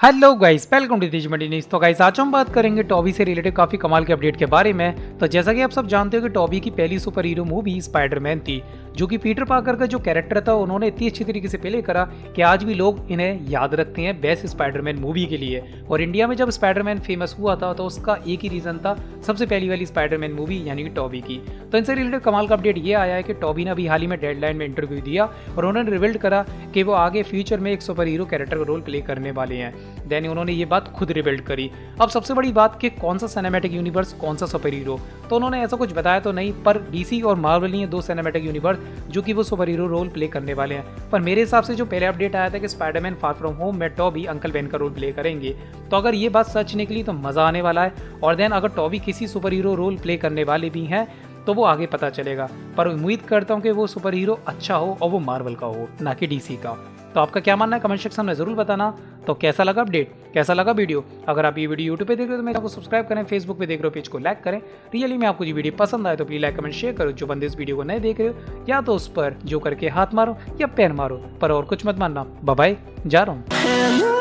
Hello guys welcome to Mandi news तो guys आज हम बात करेंगे टॉबी से रिलेटेड काफ़ी कमाल के अपडेट के बारे में। तो जैसा कि आप सब जानते हो कि टॉबी की पहली सुपर हीरो मूवी स्पाइडरमैन थी, जो कि पीटर पाकर का जो कैरेक्टर था, उन्होंने इतनी अच्छी तरीके से प्ले करा कि आज भी लोग इन्हें याद रखते हैं बेस्ट स्पाइडरमैन मूवी के लिए। और इंडिया में जब स्पाइडरमैन फ़ेमस हुआ था तो उसका एक ही रीजन था, सबसे पहली वाली स्पाइडरमैन मूवी यानी कि टॉबी की। तो इनसे रिलेटेड कमाल का अपडेट ये आया है कि टॉबी ने अभी हाल ही में डेडलाइन में इंटरव्यू दिया और उन्होंने रिविल्ड करा कि वो आगे फ्यूचर में एक सुपर हीरो कैरेक्टर का रोल प्ले करने वाले हैं। देन उन्होंने ये बात खुद रिबिल्ड करी। अब सबसे बड़ी बात कि कौन सा सिनेमेटिक यूनिवर्स कौन सा सुपर हीरो तो उन्होंने ऐसा कुछ बताया तो नहीं, पर डीसी और मार्वल ही दो सिनेमेटिक यूनिवर्स जो कि वो सुपर हीरो रोल प्ले करने वाले हैं। पर मेरे हिसाब से जो पहले अपडेट आया था कि स्पाइडरमैन फार फ्रॉम होम में टॉबी अंकल बेन का रोल प्ले करेंगे। तो अगर ये बात सच निकली तो मज़ा आने वाला है। और देन अगर टॉबी किसी सुपर हीरो रोल प्ले करने वाले भी हैं तो वो आगे पता चलेगा। पर उम्मीद करता हूँ कि वो सुपर हीरो अच्छा हो और वो मार्वल का हो, ना कि डीसी का तो आपका क्या मानना है? कमेंट सेक्शन में ज़रूर बताना। तो कैसा लगा अपडेट? कैसा लगा वीडियो? अगर आप ये वीडियो यूट्यूब पे देख रहे हो तो मेरे को सब्सक्राइब करें फेसबुक पे देख रहे हो, पेज को लाइक करें। रियली में आपको ये वीडियो पसंद आए तो प्लीज़ लाइक कमेंट शेयर करो। जो बंदे इस वीडियो को नहीं देख रहे हो, या तो उस पर जो करके हाथ मारो या पैर मारो, पर और कुछ मत मानना। बाय जा रहा हूँ।